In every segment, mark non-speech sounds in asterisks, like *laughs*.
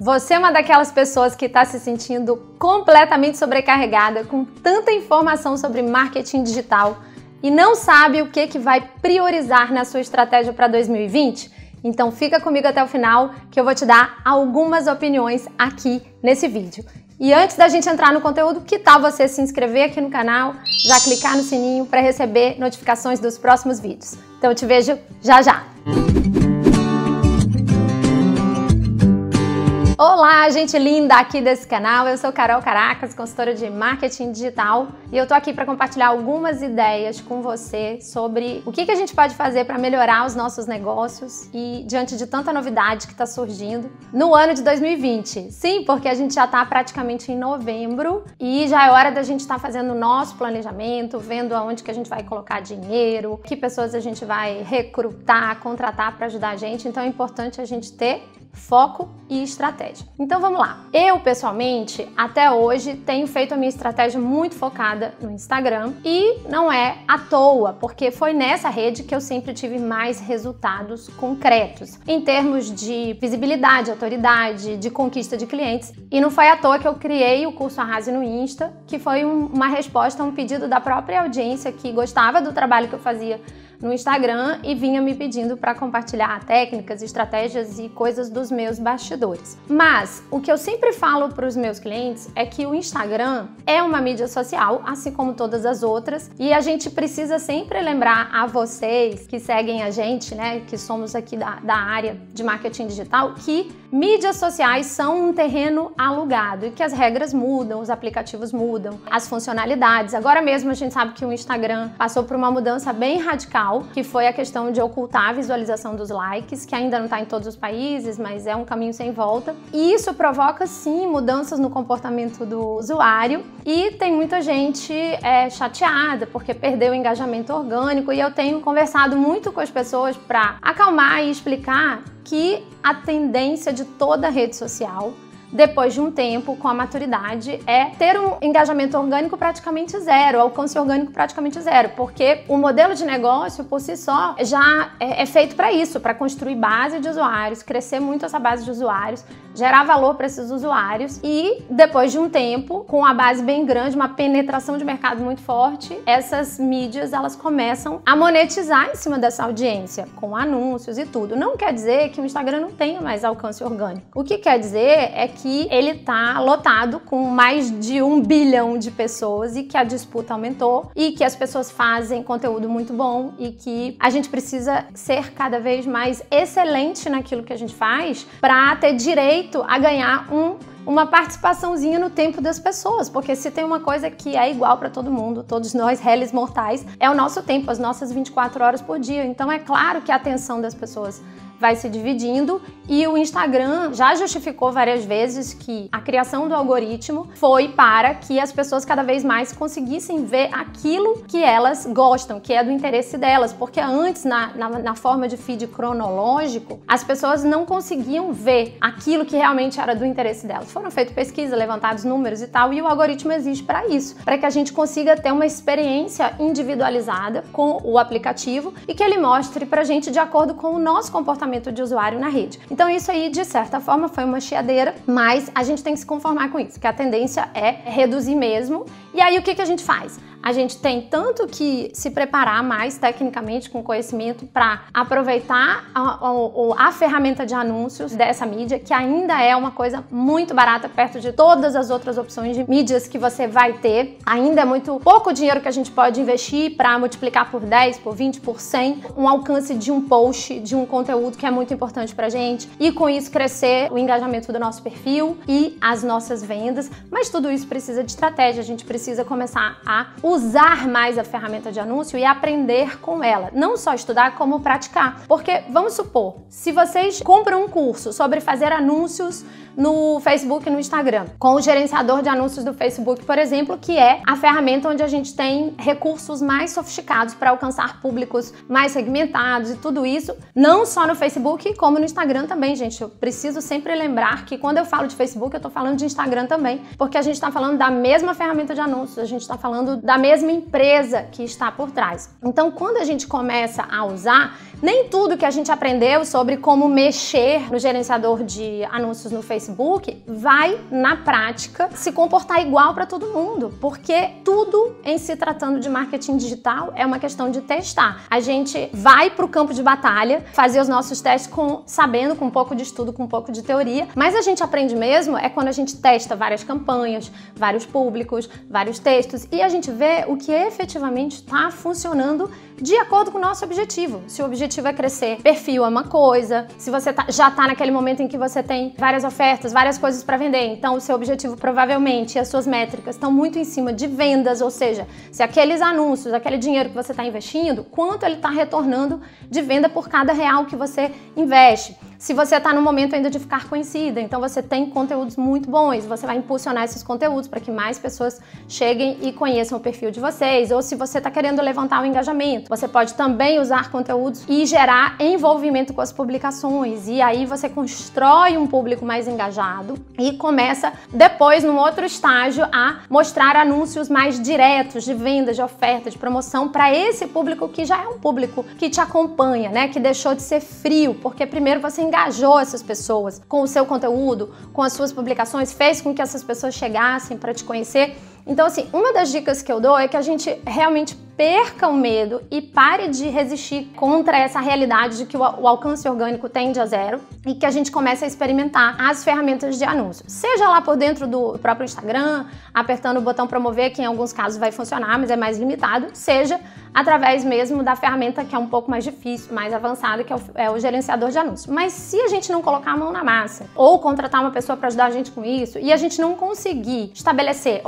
Você é uma daquelas pessoas que está se sentindo completamente sobrecarregada com tanta informação sobre marketing digital e não sabe o que, que vai priorizar na sua estratégia para 2020? Então fica comigo até o final que eu vou te dar algumas opiniões aqui nesse vídeo. E antes da gente entrar no conteúdo, que tal você se inscrever aqui no canal, já clicar no sininho para receber notificações dos próximos vídeos. Então eu te vejo já já! Olá, gente linda aqui desse canal. Eu sou Carol Caracas, consultora de marketing digital, e eu tô aqui para compartilhar algumas ideias com você sobre o que, que a gente pode fazer para melhorar os nossos negócios e diante de tanta novidade que está surgindo no ano de 2020. Sim, porque a gente já está praticamente em novembro e já é hora da gente estar tá fazendo o nosso planejamento, vendo aonde que a gente vai colocar dinheiro, que pessoas a gente vai recrutar, contratar para ajudar a gente. Então é importante a gente ter foco e estratégia. Então vamos lá. Eu pessoalmente, até hoje, tenho feito a minha estratégia muito focada no Instagram e não é à toa, porque foi nessa rede que eu sempre tive mais resultados concretos em termos de visibilidade, autoridade, de conquista de clientes. E não foi à toa que eu criei o curso Arrase no Insta, que foi um, uma resposta a um pedido da própria audiência que gostava do trabalho que eu fazia no Instagram e vinha me pedindo para compartilhar técnicas, estratégias e coisas dos meus bastidores. Mas o que eu sempre falo para os meus clientes é que o Instagram é uma mídia social, assim como todas as outras, e a gente precisa sempre lembrar a vocês que seguem a gente, né, que somos aqui da, da área de marketing digital, que mídias sociais são um terreno alugado e que as regras mudam, os aplicativos mudam, as funcionalidades. Agora mesmo a gente sabe que o Instagram passou por uma mudança bem radical que foi a questão de ocultar a visualização dos likes, que ainda não está em todos os países, mas é um caminho sem volta. E isso provoca sim mudanças no comportamento do usuário e tem muita gente é, chateada porque perdeu o engajamento orgânico. E eu tenho conversado muito com as pessoas para acalmar e explicar que a tendência de toda rede social depois de um tempo, com a maturidade, é ter um engajamento orgânico praticamente zero, alcance orgânico praticamente zero, porque o modelo de negócio por si só já é, é feito para isso, para construir base de usuários, crescer muito essa base de usuários, gerar valor para esses usuários e depois de um tempo, com a base bem grande, uma penetração de mercado muito forte, essas mídias elas começam a monetizar em cima dessa audiência, com anúncios e tudo. Não quer dizer que o Instagram não tenha mais alcance orgânico. O que quer dizer é que que ele tá lotado com mais de um bilhão de pessoas e que a disputa aumentou e que as pessoas fazem conteúdo muito bom e que a gente precisa ser cada vez mais excelente naquilo que a gente faz para ter direito a ganhar um uma participaçãozinha no tempo das pessoas, porque se tem uma coisa que é igual para todo mundo, todos nós, réis mortais, é o nosso tempo, as nossas 24 horas por dia. Então é claro que a atenção das pessoas vai se dividindo e o Instagram já justificou várias vezes que a criação do algoritmo foi para que as pessoas cada vez mais conseguissem ver aquilo que elas gostam, que é do interesse delas, porque antes, na, na, na forma de feed cronológico, as pessoas não conseguiam ver aquilo que realmente era do interesse delas. Foram feitas pesquisas, levantados números e tal, e o algoritmo existe para isso, para que a gente consiga ter uma experiência individualizada com o aplicativo e que ele mostre para a gente de acordo com o nosso comportamento comportamento de usuário na rede. Então isso aí, de certa forma, foi uma chiadeira, mas a gente tem que se conformar com isso, que a tendência é reduzir mesmo. E aí o que, que a gente faz? A gente tem tanto que se preparar mais tecnicamente com conhecimento para aproveitar a, a, a, ferramenta de anúncios dessa mídia, que ainda é uma coisa muito barata perto de todas as outras opções de mídias que você vai ter. Ainda é muito pouco dinheiro que a gente pode investir para multiplicar por 10, por 20, por 100, um alcance de um post, de um conteúdo que é muito importante para gente e com isso crescer o engajamento do nosso perfil e as nossas vendas. Mas tudo isso precisa de estratégia, a gente precisa começar a usar mais a ferramenta de anúncio e aprender com ela. Não só estudar, como praticar. Porque, vamos supor, se vocês compram um curso sobre fazer anúncios no Facebook e no Instagram, com o gerenciador de anúncios do Facebook, por exemplo, que é a ferramenta onde a gente tem recursos mais sofisticados para alcançar públicos mais segmentados e tudo isso, não só no Facebook, como no Instagram também, gente. Eu preciso sempre lembrar que quando eu falo de Facebook, eu estou falando de Instagram também, porque a gente está falando da mesma ferramenta de anúncios, a gente está falando da mesma empresa que está por trás. Então, quando a gente começa a usar, nem tudo que a gente aprendeu sobre como mexer no gerenciador de anúncios no Facebook vai, na prática, se comportar igual para todo mundo, porque tudo em se tratando de marketing digital é uma questão de testar. A gente vai para o campo de batalha, fazer os nossos testes com sabendo com um pouco de estudo, com um pouco de teoria, mas a gente aprende mesmo é quando a gente testa várias campanhas, vários públicos, vários textos e a gente vê o que efetivamente está funcionando de acordo com o nosso objetivo. Se o objetivo é crescer, perfil é uma coisa. Se você tá, já está naquele momento em que você tem várias ofertas, várias coisas para vender, então o seu objetivo provavelmente e as suas métricas estão muito em cima de vendas, ou seja, se aqueles anúncios, aquele dinheiro que você está investindo, quanto ele está retornando de venda por cada real que você investe se você está no momento ainda de ficar conhecida. Então você tem conteúdos muito bons, você vai impulsionar esses conteúdos para que mais pessoas cheguem e conheçam o perfil de vocês. Ou se você está querendo levantar o engajamento, você pode também usar conteúdos e gerar envolvimento com as publicações. E aí você constrói um público mais engajado e começa depois, num outro estágio, a mostrar anúncios mais diretos de venda, de oferta, de promoção para esse público que já é um público que te acompanha, né? Que deixou de ser frio, porque primeiro você engajou essas pessoas com o seu conteúdo, com as suas publicações, fez com que essas pessoas chegassem para te conhecer. Então, assim, uma das dicas que eu dou é que a gente realmente perca o medo e pare de resistir contra essa realidade de que o, alcance orgânico tende a zero e que a gente comece a experimentar as ferramentas de anúncio. Seja lá por dentro do próprio Instagram, apertando o botão promover, que em alguns casos vai funcionar, mas é mais limitado, seja através mesmo da ferramenta que é um pouco mais difícil, mais avançada, que é o, é gerenciador de anúncios. Mas se a gente não colocar a mão na massa ou contratar uma pessoa para ajudar a gente com isso e a gente não conseguir estabelecer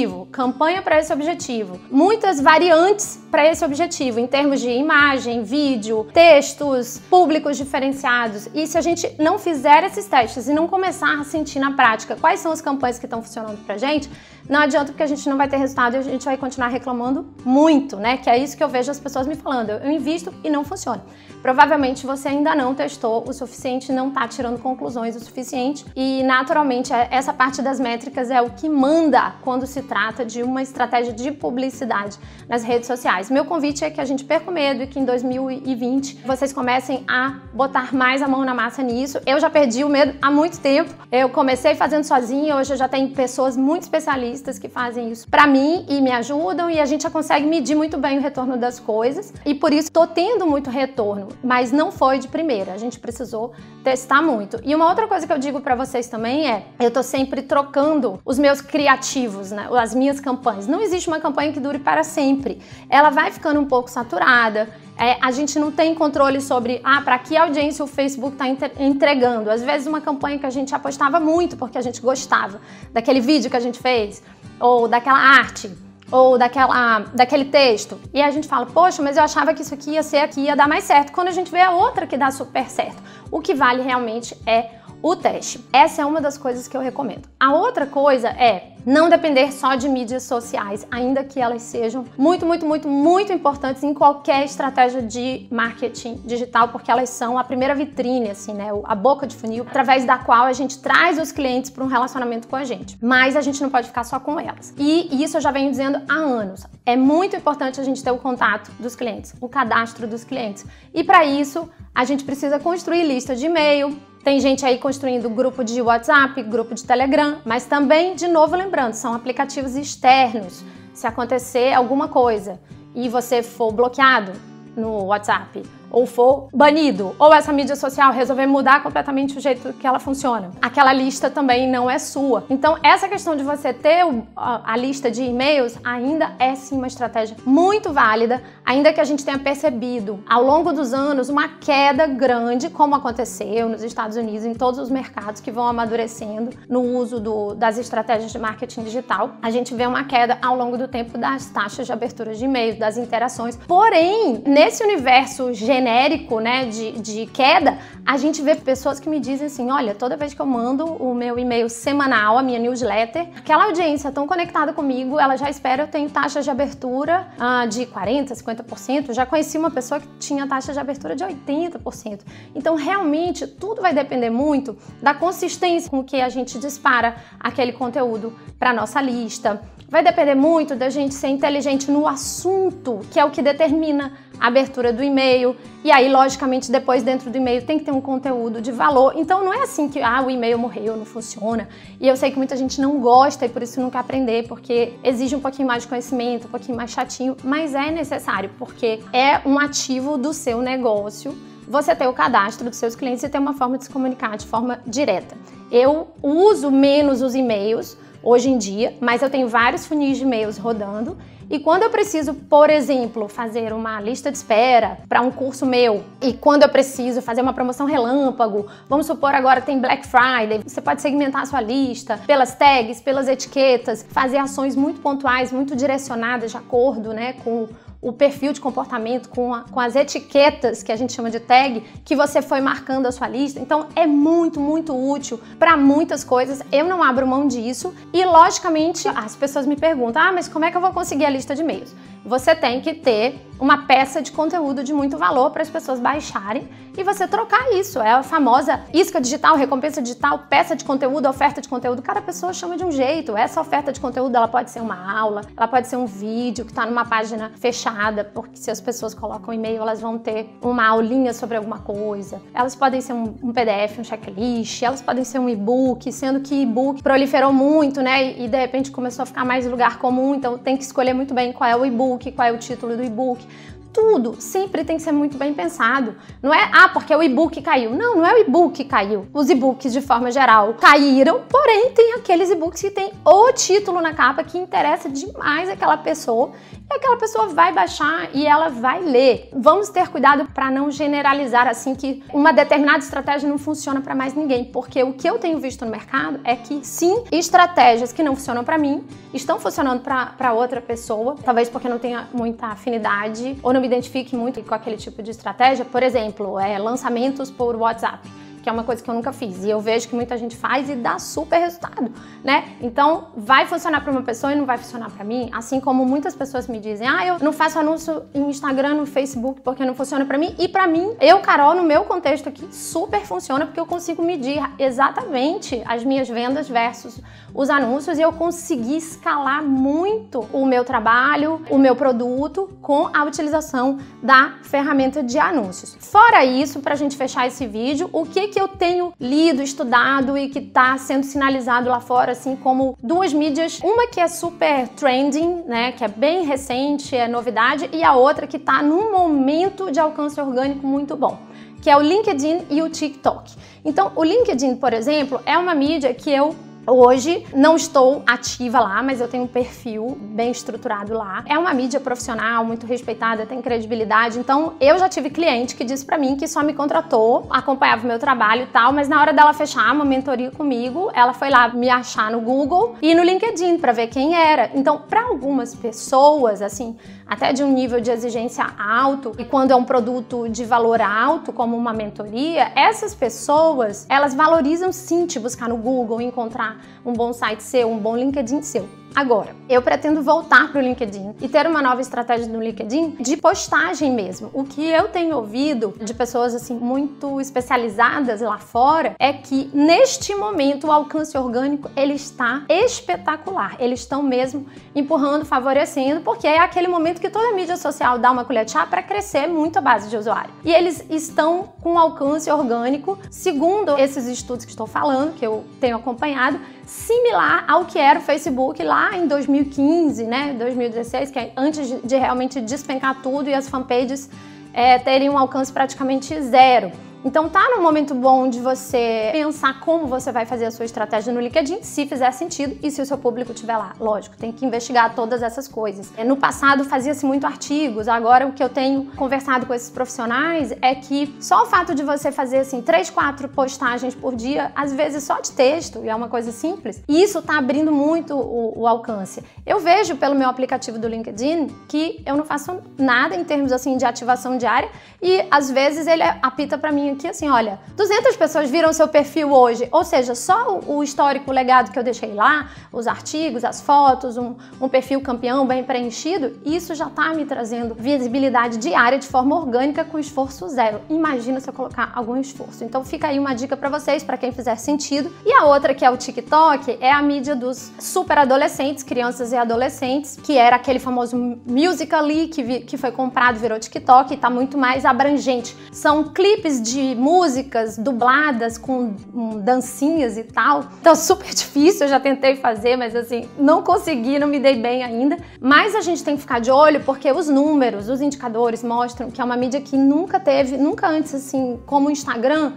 objetivo, campanha para esse objetivo, muitas variantes antes para esse objetivo, em termos de imagem, vídeo, textos, públicos diferenciados. E se a gente não fizer esses testes e não começar a sentir na prática quais são as campanhas que estão funcionando pra gente, não adianta porque a gente não vai ter resultado e a gente vai continuar reclamando muito, né? Que é isso que eu vejo as pessoas me falando. Eu invisto e não funciona. Provavelmente você ainda não testou o suficiente, não está tirando conclusões o suficiente e naturalmente é, essa parte das métricas é o que manda quando se trata de uma estratégia de publicidade nas redes sociais. Meu convite é que a gente perca o medo e que em 2020 vocês comecem a botar mais a mão na massa nisso. Eu já perdi o medo há muito tempo. Eu comecei fazendo sozinha, hoje eu já tenho pessoas muito especialistas que fazem isso para mim e me ajudam e a gente já consegue medir muito bem o retorno das coisas e por isso estou tendo muito retorno mas não foi de primeira. A gente precisou testar muito. E uma outra coisa que eu digo para vocês também é, eu tô sempre trocando os meus criativos, né? As minhas campanhas. Não existe uma campanha que dure para sempre. Ela vai ficando um pouco saturada. É, a gente não tem controle sobre ah, para que audiência o Facebook está entregando. Às vezes uma campanha que a gente apostava muito porque a gente gostava daquele vídeo que a gente fez ou daquela arte ou daquela, daquele texto. E a gente fala, poxa, mas eu achava que isso aqui ia ser aqui, ia dar mais certo. Quando a gente vê a outra que dá super certo. O que vale realmente é o teste. Essa é uma das coisas que eu recomendo. A outra coisa é não depender só de mídias sociais, ainda que elas sejam muito, muito, muito, muito importantes em qualquer estratégia de marketing digital, porque elas são a primeira vitrine, assim, né? A boca de funil, através da qual a gente traz os clientes para um relacionamento com a gente. Mas a gente não pode ficar só com elas. E isso eu já venho dizendo há anos. É muito importante a gente ter o contato dos clientes, o cadastro dos clientes. E para isso, a gente precisa construir lista de e-mail, tem gente aí construindo grupo de WhatsApp, grupo de Telegram, mas também, de novo, lembrando, são aplicativos externos. Se acontecer alguma coisa e você for bloqueado no WhatsApp ou for banido, ou essa mídia social resolver mudar completamente o jeito que ela funciona, aquela lista também não é sua. Então, essa questão de você ter a lista de e-mails ainda é sim uma estratégia muito válida, ainda que a gente tenha percebido ao longo dos anos uma queda grande, como aconteceu nos Estados Unidos, em todos os mercados que vão amadurecendo no uso do, das estratégias de marketing digital. A gente vê uma queda ao longo do tempo das taxas de abertura de e-mails, das interações. Porém, nesse universo genérico, genérico, né, de, de queda, a gente vê pessoas que me dizem assim: olha, toda vez que eu mando o meu e-mail semanal, a minha newsletter, aquela audiência tão conectada comigo, ela já espera eu tenho taxas de abertura uh, de 40%, 50%, já conheci uma pessoa que tinha taxa de abertura de 80%. Então, realmente, tudo vai depender muito da consistência com que a gente dispara aquele conteúdo para nossa lista. Vai depender muito da gente ser inteligente no assunto, que é o que determina a abertura do e-mail. E aí, logicamente, depois dentro do e-mail tem que ter um conteúdo de valor. Então não é assim que ah, o e-mail morreu, não funciona. E eu sei que muita gente não gosta e por isso quer aprender, porque exige um pouquinho mais de conhecimento, um pouquinho mais chatinho, mas é necessário, porque é um ativo do seu negócio você ter o cadastro dos seus clientes e ter uma forma de se comunicar de forma direta. Eu uso menos os e-mails hoje em dia, mas eu tenho vários funis de e-mails rodando. E quando eu preciso, por exemplo, fazer uma lista de espera para um curso meu, e quando eu preciso fazer uma promoção relâmpago, vamos supor agora tem Black Friday, você pode segmentar a sua lista pelas tags, pelas etiquetas, fazer ações muito pontuais, muito direcionadas de acordo, né, com o perfil de comportamento, com, a, com as etiquetas que a gente chama de tag, que você foi marcando a sua lista. Então é muito, muito útil para muitas coisas. Eu não abro mão disso. E logicamente as pessoas me perguntam: ah, mas como é que eu vou conseguir a lista de e-mails? Você tem que ter uma peça de conteúdo de muito valor para as pessoas baixarem e você trocar isso. É a famosa isca digital, recompensa digital, peça de conteúdo, oferta de conteúdo. Cada pessoa chama de um jeito. Essa oferta de conteúdo ela pode ser uma aula, ela pode ser um vídeo que está numa página fechada, porque se as pessoas colocam e-mail, elas vão ter uma aulinha sobre alguma coisa. Elas podem ser um, um PDF, um checklist, elas podem ser um e-book, sendo que e-book proliferou muito, né? E de repente começou a ficar mais lugar comum, então tem que escolher muito bem qual é o e-book, qual é o título do e-book tudo sempre tem que ser muito bem pensado. Não é, ah, porque o e-book caiu. Não, não é o e-book que caiu. Os e-books, de forma geral, caíram, porém, tem aqueles e-books que tem o título na capa que interessa demais aquela pessoa e aquela pessoa vai baixar e ela vai ler. Vamos ter cuidado para não generalizar assim que uma determinada estratégia não funciona para mais ninguém, porque o que eu tenho visto no mercado é que sim, estratégias que não funcionam para mim estão funcionando para outra pessoa, talvez porque não tenha muita afinidade ou não me identifique muito com aquele tipo de estratégia. Por exemplo, é, lançamentos por WhatsApp que é uma coisa que eu nunca fiz. E eu vejo que muita gente faz e dá super resultado, né? Então, vai funcionar para uma pessoa e não vai funcionar para mim, assim como muitas pessoas me dizem: "Ah, eu não faço anúncio em Instagram, no Facebook porque não funciona para mim". E para mim, eu, Carol, no meu contexto aqui, super funciona porque eu consigo medir exatamente as minhas vendas versus os anúncios e eu consegui escalar muito o meu trabalho, o meu produto com a utilização da ferramenta de anúncios. Fora isso, para a gente fechar esse vídeo, o que que eu tenho lido, estudado e que está sendo sinalizado lá fora, assim como duas mídias, uma que é super trending, né, que é bem recente, é novidade, e a outra que está num momento de alcance orgânico muito bom que é o LinkedIn e o TikTok. Então, o LinkedIn, por exemplo, é uma mídia que eu Hoje não estou ativa lá, mas eu tenho um perfil bem estruturado lá. É uma mídia profissional, muito respeitada, tem credibilidade. Então, eu já tive cliente que disse para mim que só me contratou, acompanhava o meu trabalho e tal, mas na hora dela fechar uma mentoria comigo, ela foi lá me achar no Google e no LinkedIn para ver quem era. Então, para algumas pessoas, assim, até de um nível de exigência alto, e quando é um produto de valor alto, como uma mentoria, essas pessoas, elas valorizam sim te buscar no Google, encontrar um bom site seu, um bom LinkedIn seu. Agora, eu pretendo voltar para o LinkedIn e ter uma nova estratégia no LinkedIn de postagem mesmo. O que eu tenho ouvido de pessoas assim muito especializadas lá fora é que neste momento o alcance orgânico ele está espetacular. Eles estão mesmo empurrando, favorecendo, porque é aquele momento que toda mídia social dá uma colher de chá para crescer muito a base de usuário. E eles estão com alcance orgânico, segundo esses estudos que estou falando, que eu tenho acompanhado, similar ao que era o Facebook lá em 2015, né, 2016, que é antes de realmente despencar tudo e as fanpages é, terem um alcance praticamente zero. Então tá no momento bom de você pensar como você vai fazer a sua estratégia no LinkedIn, se fizer sentido e se o seu público estiver lá. Lógico, tem que investigar todas essas coisas. No passado fazia-se muito artigos, agora o que eu tenho conversado com esses profissionais é que só o fato de você fazer assim três, quatro postagens por dia, às vezes só de texto, e é uma coisa simples, isso tá abrindo muito o, o alcance. Eu vejo pelo meu aplicativo do LinkedIn que eu não faço nada em termos assim de ativação diária e às vezes ele apita para mim mensagem aqui assim, olha, 200 pessoas viram seu perfil hoje, ou seja, só o histórico legado que eu deixei lá, os artigos, as fotos, um, um perfil campeão bem preenchido, isso já está me trazendo visibilidade diária de forma orgânica com esforço zero. Imagina se eu colocar algum esforço. Então fica aí uma dica para vocês, para quem fizer sentido. E a outra que é o TikTok é a mídia dos super adolescentes, crianças e adolescentes, que era aquele famoso Musical.ly que, que foi comprado, virou TikTok e está muito mais abrangente. São clipes de músicas dubladas com um, dancinhas e tal. Então *laughs* super difícil, eu já tentei fazer, mas assim, não consegui, não me dei bem ainda. Mas a gente tem que ficar de olho porque os números, os indicadores mostram que é uma mídia que nunca teve, nunca antes assim, como o Instagram,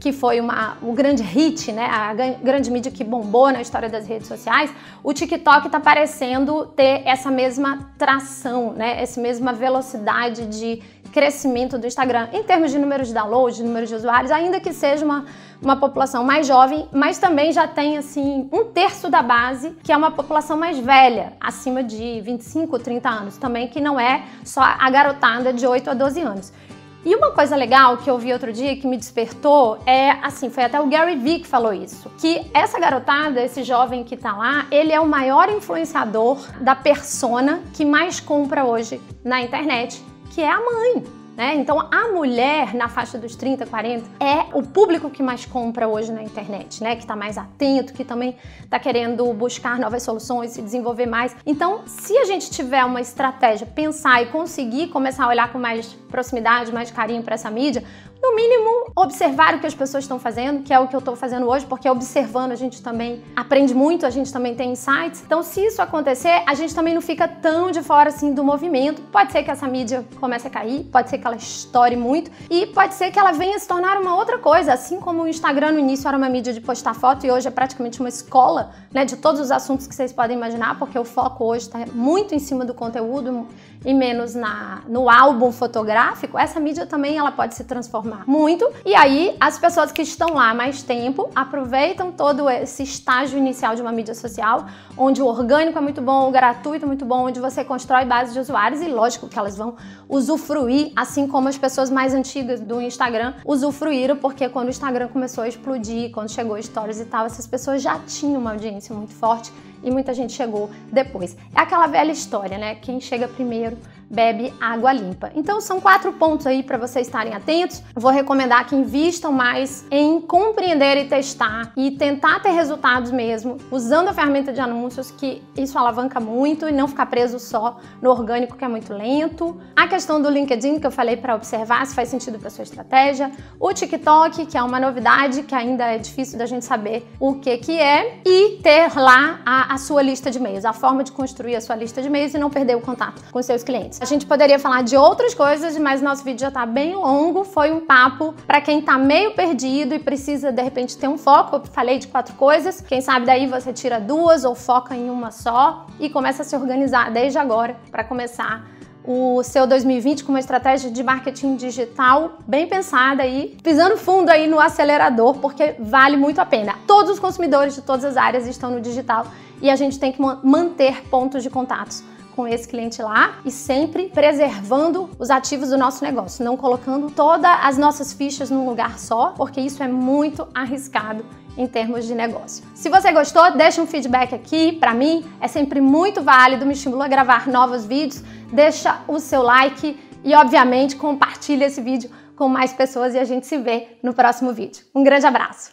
que foi uma, o grande hit, né, a grande mídia que bombou na história das redes sociais, o TikTok está parecendo ter essa mesma tração, né, essa mesma velocidade de crescimento do Instagram em termos de números de downloads, de números de usuários, ainda que seja uma, uma população mais jovem, mas também já tem assim um terço da base que é uma população mais velha, acima de 25, 30 anos, também que não é só a garotada de 8 a 12 anos. E uma coisa legal que eu vi outro dia que me despertou é assim, foi até o Gary Vee que falou isso, que essa garotada, esse jovem que tá lá, ele é o maior influenciador da persona que mais compra hoje na internet, que é a mãe. Né? Então, a mulher na faixa dos 30, 40 é o público que mais compra hoje na internet, né? Que está mais atento, que também está querendo buscar novas soluções, se desenvolver mais. Então, se a gente tiver uma estratégia, pensar e conseguir começar a olhar com mais proximidade, mais carinho para essa mídia, no mínimo, observar o que as pessoas estão fazendo, que é o que eu estou fazendo hoje, porque observando a gente também aprende muito, a gente também tem insights. Então, se isso acontecer, a gente também não fica tão de fora assim do movimento. Pode ser que essa mídia comece a cair, pode ser que ela estoure muito e pode ser que ela venha se tornar uma outra coisa, assim como o Instagram no início era uma mídia de postar foto e hoje é praticamente uma escola, né, de todos os assuntos que vocês podem imaginar, porque o foco hoje está muito em cima do conteúdo e menos na no álbum fotográfico. Essa mídia também ela pode se transformar transformar muito. E aí, as pessoas que estão lá mais tempo aproveitam todo esse estágio inicial de uma mídia social, onde o orgânico é muito bom, o gratuito é muito bom, onde você constrói bases de usuários e lógico que elas vão usufruir, assim como as pessoas mais antigas do Instagram usufruíram, porque quando o Instagram começou a explodir, quando chegou stories e tal, essas pessoas já tinham uma audiência muito forte e muita gente chegou depois. É aquela velha história, né? Quem chega primeiro bebe água limpa. Então são quatro pontos aí para vocês estarem atentos. Vou recomendar que invistam mais em compreender e testar e tentar ter resultados mesmo usando a ferramenta de anúncios, que isso alavanca muito e não ficar preso só no orgânico que é muito lento. A questão do LinkedIn que eu falei para observar se faz sentido para sua estratégia, o TikTok, que é uma novidade que ainda é difícil da gente saber o que que é e ter lá a, a sua lista de e-mails, a forma de construir a sua lista de e-mails e não perder o contato com seus clientes. A gente poderia falar de outras coisas, mas nosso vídeo já tá bem longo. Foi um papo para quem tá meio perdido e precisa de repente ter um foco. Eu falei de quatro coisas. Quem sabe daí você tira duas ou foca em uma só e começa a se organizar desde agora para começar o seu 2020 com uma estratégia de marketing digital bem pensada aí, pisando fundo aí no acelerador, porque vale muito a pena. Todos os consumidores de todas as áreas estão no digital e a gente tem que manter pontos de contatos com esse cliente lá e sempre preservando os ativos do nosso negócio, não colocando todas as nossas fichas num lugar só, porque isso é muito arriscado em termos de negócio. Se você gostou, deixa um feedback aqui para mim, é sempre muito válido, me estimula a gravar novos vídeos. Deixa o seu like e, obviamente, compartilha esse vídeo com mais pessoas e a gente se vê no próximo vídeo. Um grande abraço!